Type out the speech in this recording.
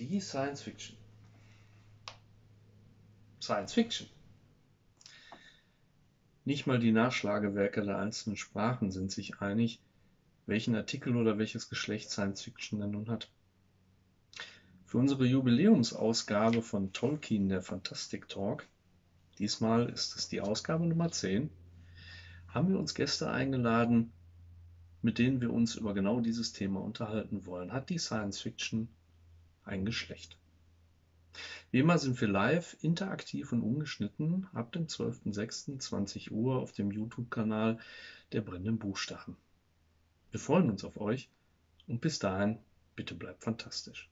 Die Science Fiction. Science Fiction. Nicht mal die Nachschlagewerke der einzelnen Sprachen sind sich einig, welchen Artikel oder welches Geschlecht Science Fiction denn nun hat. Für unsere Jubiläumsausgabe von Tolkien, der Fantastic Talk, diesmal ist es die Ausgabe Nummer 10, haben wir uns Gäste eingeladen, mit denen wir uns über genau dieses Thema unterhalten wollen. Hat die Science Fiction ein Geschlecht? Wie immer sind wir live, interaktiv und ungeschnitten ab dem 12.06.20 Uhr auf dem YouTube-Kanal der brennenden Buchstaben. Wir freuen uns auf euch und bis dahin, bitte bleibt fantastisch.